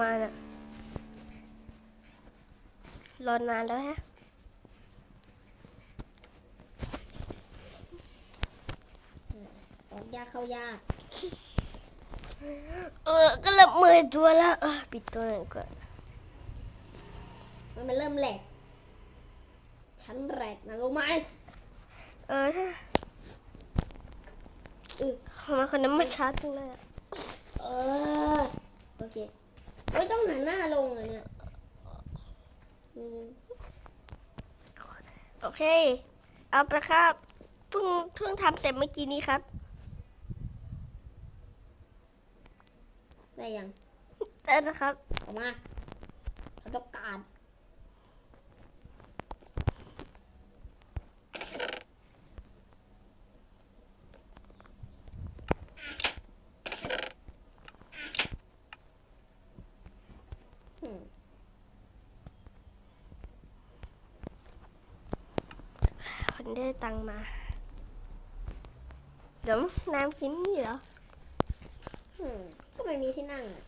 มาน่ะ รอนานแล้วฮะ ออกยากเข้ายาก เออ ก็เริ่มเมื่อยตัวแล้วเออปิดตัวหน่อยก่อน มันมันเริ่มแหลก ฉันแหลกนะรู้ไหมเออถ้าอือทำไมคนนั้นมาช้าจังเลยอะ เออ โอเค เฮ้ยต้องหันหน้าลงอะเนี่ยอืมโอเค เอาไปครับเพิ่งเพิ่งทำเสร็จเมื่อกี้นี้ครับ ได้ยังได้นะครับ ออกมาเขาต้องการ อืม คน ได้ตังค์มา เดี๋ยวน้ำกินนี่เหรออืมก็ไม่มีที่นั่งอะ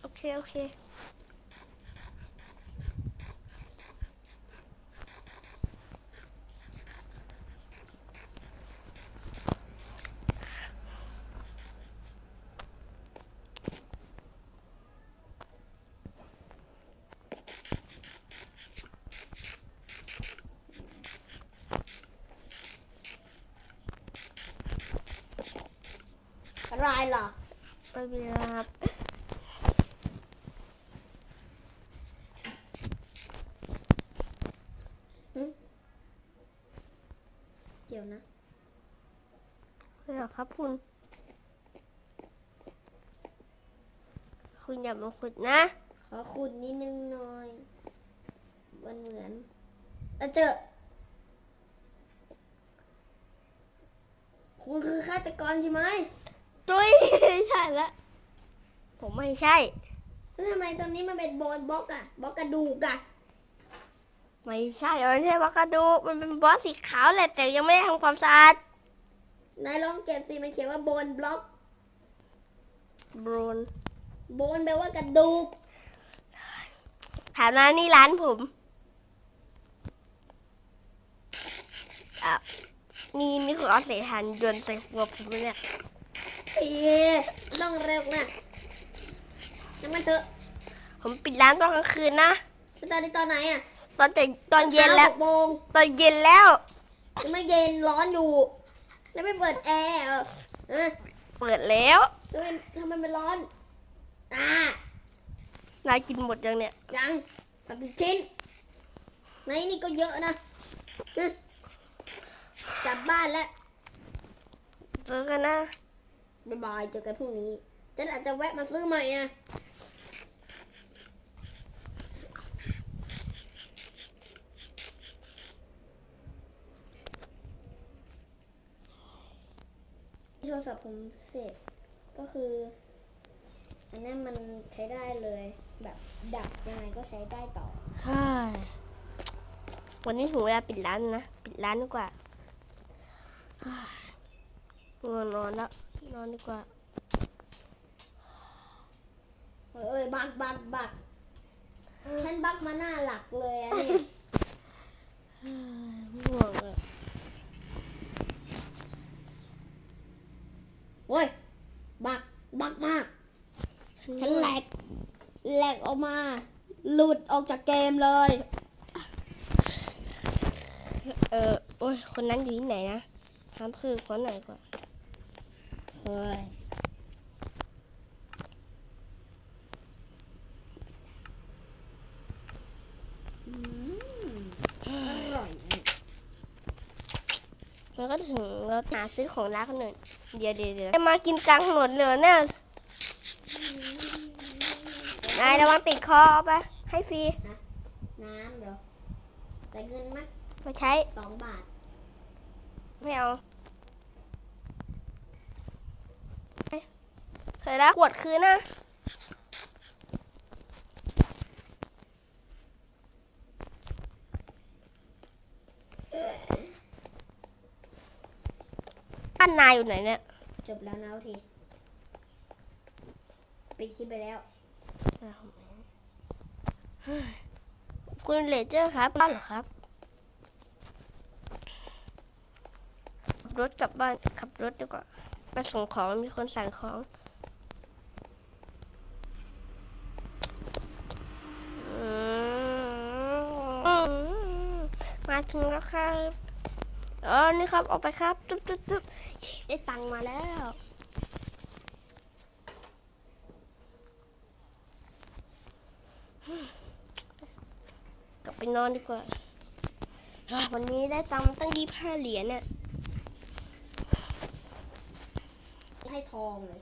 โอเค โอเค รเหรอไม่เป็นไรครับเดี๋ยวนะไม่หรอกครับคุณ คุณอย่ามาขุดนะ ขอขุดนิดนึงหน่อย มันเหมือนแล้วเจอ คุณคือฆาตกรใช่ไหม ตุ้ยใช่ละผมไม่ใช่แล้วทำไมตรงนี้มันเป็นโบนบล็อกอะบล็อกกระดูกอะไม่ใช่มันไม่ใช่บล็อกกระดูกมันเป็นบอสสีขาวแหละแต่ยังไม่ได้ทำความสะอาดนายลองเก็บสิมันเขียนว่าโบนบล็อกบรูนโบนแปลว่ากระดูกถามนะนี่ร้านผมอ้าวนี่นี่คือเอาเศษหันยนต์ใส่หัวผมเนี่ย เอ๊ะต้องเร็วนะยังมันเถอะผมปิดร้านตอนกลางคืนนะแล้วตอนนี้ตอนไหนอะตอนแต่ตอนเย็นแล้วช้าหกโมงตอนเย็นแล้ว ยังไม่เย็นร้อนอยู่ แล้วไม่เปิดแอร์เหรอเออเปิดแล้วทำไมทำไมมันร้อน อ่านายกินหมดยังเนี่ย ยังตัดชิ้นในนี่ก็เยอะนะฮึกลับบ้านแล้ว เจอกันนะ บ๊ายบายเจอกันพรุ่งนี้ฉันอาจจะแวะมาซื้อใหม่อะโทรศัพท์ผมพิเศษก็คือ อันนั้นมันใช้ได้เลย แบบดับยังไงก็ใช้ได้ต่อเฮ้ยวันนี้ถึงเวลาปิดร้านนะ ปิดร้านดีกว่าเฮ้ยง่วงนอนแล้ว นอนดีกว่าเอ้ยบักบักบักฉันบักมาหน้าหลักเลยอะนี่ง่วงเลยโว้ยบักบักมาก ฉันแหลกแหลกออกมา หลุดออกจากเกมเลย เออโอ้ยคนนั้นอยู่ที่ไหนนะถามคือคนไหนก่อน เฮ้ยอืมอร่อยมันก็ถึงเราหาซื้อของร้านคนอื่นเดี๋ยวเดี๋ยวเดี๋ยวจะมากินกลางถนนเลยเหรอเนี่ยนายระวังติดคอเอาไป ให้ฟรี น้ำเหรอแต่เงินมั้ยมาใช้สองบาท ไม่เอา เคยแล้วขวดคืนนะบ้านนายอยู่ไหนเนี่ย จบแล้วนะเอาทีปิดคลิปไปแล้วคุณเลเจอร์ครับบ้านเหรอครับขับรถกลับบ้านขับรถดีกว่าไปส่งของมีคนสั่งของอืม มาถึงแล้วครับเออนี่ครับ ออกไปครับจุ๊บจุ๊บจุ๊บได้ตังมาแล้วกลับไปนอนดีกว่า วันนี้ได้ตังค์ตั้งยี่ห้าเหรียญเนี่ยให้ทองเลย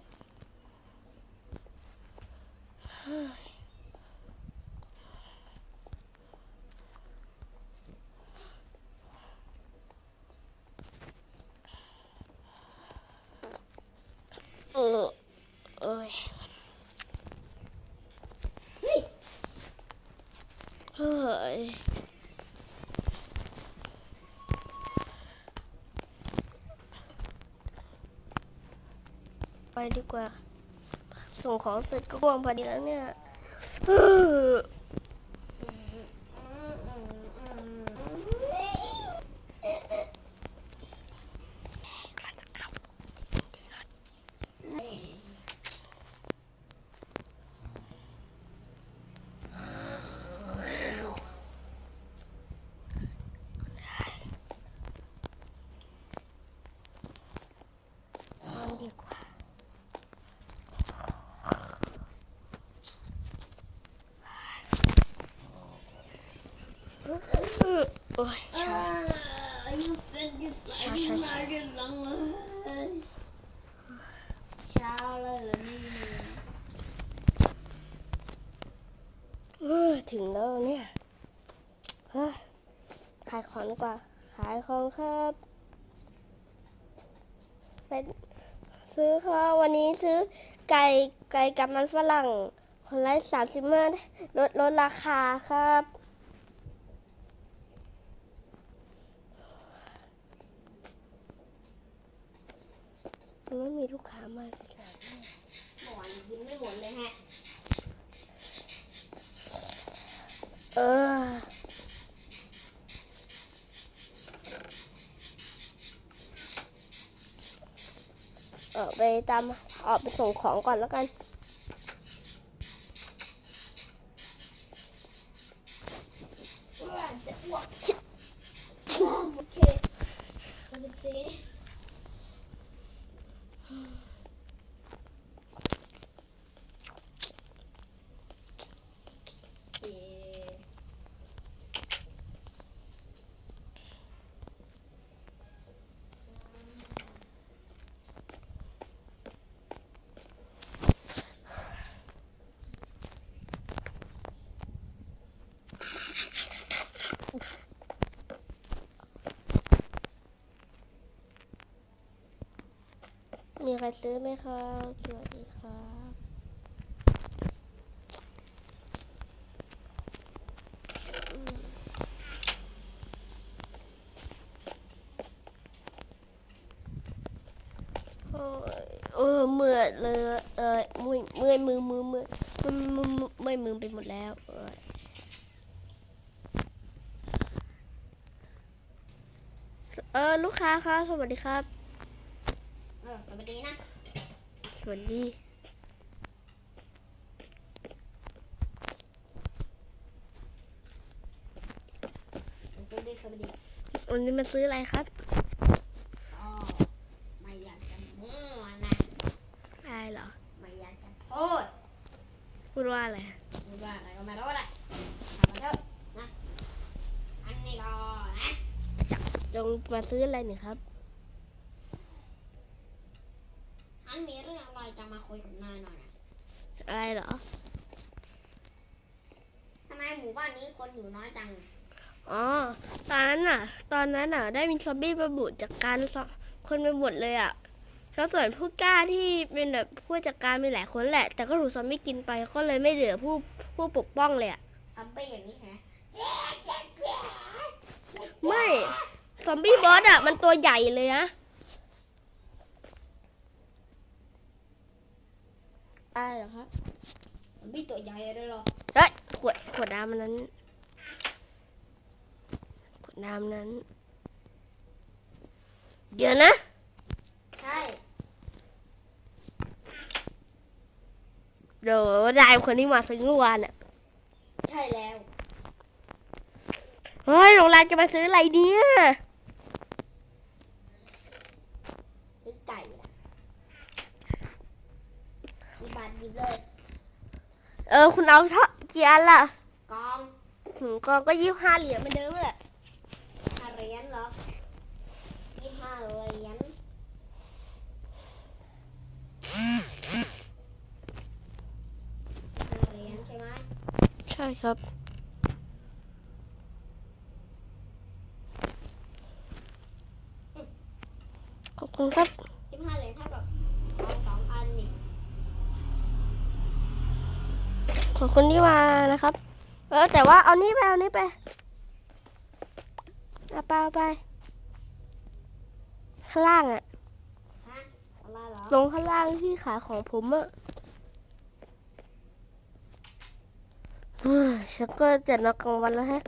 เออเอ้ย เฮ้ย เฮ้ยไป ดีกว่า ส่งของเสร็จก็ว่างพอดีแล้วเนี่ยเออนอนดีกว่าเออโอ้ยชา you said you ช้าช้าช้า กันลังเลยเช้าเลยเหรอนี่ เออถึงแล้วเนี่ยเฮ้ยขายของ ดีกว่า ขายของครับไปซื้อค่ะวันนี้ซื้อไก่ไก่กับมันฝรั่ง คนละสามสิบเมื่อลดลดราคาครับไม่มีลูกค้ามาเลยค่ะหมอนกินไม่หมดเลยฮะ เออ เออไปตามออกไปส่งของก่อนแล้วกัน ว่าจะอ้วกโอเคโอเคเอ๊ะ มี ใครซื้อไหมครับสวัสดีครับโอ้ยเออเมื่อยเลยเออมือยเมื่อยมือมือมือมือมือมือมื่อมือไปหมดแล้วเออเออลูกค้าครับสวัสดีครับ สวัสดีนะ สวัสดี สวัสดีสวัสดีวันนี้มาซื้ออะไรครับอ๋อไม่อยากจะมั่วนะอะไรเหรอ ไม่อยากจะพูดพูดว่าอะไรไม่ว่าอะไรก็ไม่รู้แหละทำมาเถอะนะ อันนี้ก็นะจงมาซื้ออะไรเนี่ยครับ อันมีเรื่องอะไรจะมา คุยกับนายหน่อยนะอะไรเหรอ ทำไมหมู่บ้านนี้คนอยู่น้อยจัง อ๋อ ตอนนั้นน่ะ ตอนนั้นน่ะ ได้มีซอมบี้มาบุกจากการคนไปหมดเลยอะแล้วส่วนผู้กล้าที่เป็นแบบผู้จัดการมีหลายคนแหละ แต่ก็ถูกซอมบี้กินไปก็เลยไม่เหลือผู้ผู้ปกป้องเลยอะซอมบี้อย่างนี้ใช่ไหมไม่ ซอมบี้บอสอะ มันตัวใหญ่เลยนะ อะไรเหรอครับซอมบี้ตัวใหญ่เลยเหรอเฮ้ยขวดขวดน้ำนั้นขวดน้ำนั้น เดี๋ยวนะ ใช่เดี๋ยวได้คนที่มาซื้อเมื่อวานอะใช่แล้ว เฮ้ยโรงแรมจะมาซื้ออะไรเนี่ย นี่ไก่ละมีบาท หยิบเลย เออ คุณเอาเท่ากี่อันล่ะกองหืมกองก็ยี่ห้าเหรียญเหมือนเดิมแหละห้าเหรียญเหรอยี่ห้าเหรียญห้าเหรียญใช่ไหมใช่ครับ ขอบคุณครับ ยี่ห้าเหรียญเท่ากับกองสองอันนี่ ขอบคุณที่มานะครับ เออ แต่ว่าเอานี้ไปเอานี้ไปเอาไปเอาไปข้างล่างอะฮะอะไรเหรอลงข้างล่างที่ขาของผมอะเฮ้ยฉันก็จะนอนกลางวันแล้วฮะ